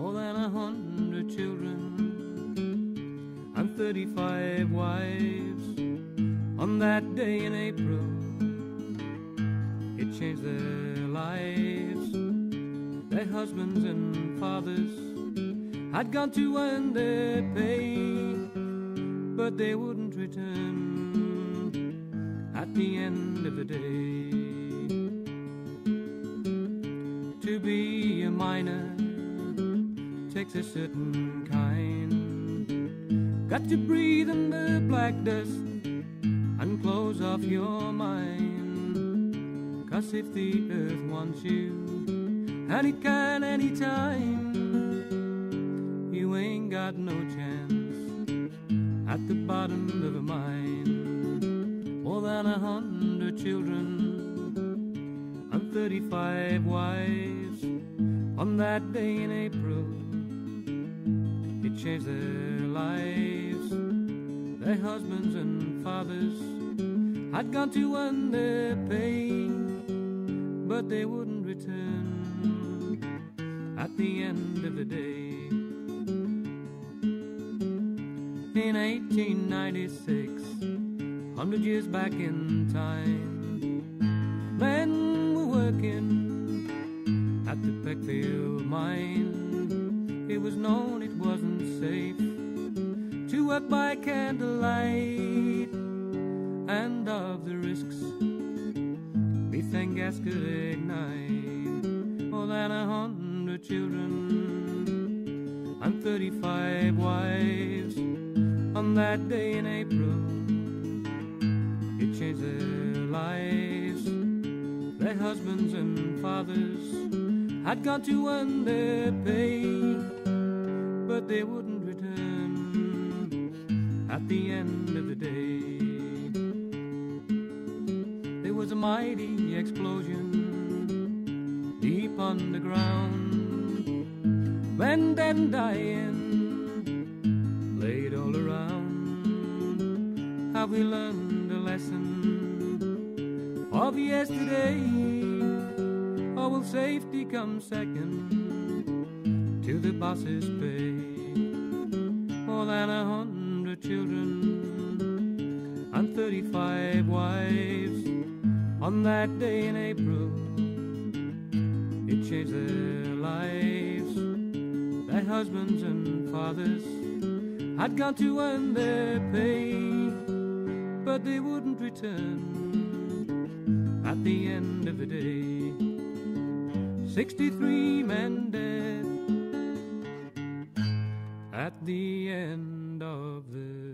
More than a hundred children and 35 wives on that day in April. It changed their lives. Their husbands and fathers had gone to earn their pay, but they wouldn't return at the end To be a miner takes a certain kind. Got to breathe in the black dust and close off your mind. Cause if the earth wants you, and it can anytime, you ain't got no chance at the bottom of a mine. More than a hundred children and 35 wives on that day in April. It changed their lives. Their husbands and fathers had gone to earn their pay, but they wouldn't return at the end of the day. In 1896, hundred years back in time, men were working at the Peckfield mine. It was known it wasn't safe to work by candlelight, and of the risks methane gas could ignite more than a hundred children and 35 wives on that day in April. It changed their lives. Their husbands and fathers had gone to earn their pay, but they wouldn't return at the end of the day. There was a mighty explosion deep underground, men dead and dying laid all around. Have we learned lesson of yesterday? Or will safety come second to the boss's pay? More than a hundred children and 35 wives on that day in April. It changed their lives. Their husbands and fathers had gone to earn their pay, but they wouldn't return at the end of the day. 63 men dead at the end of the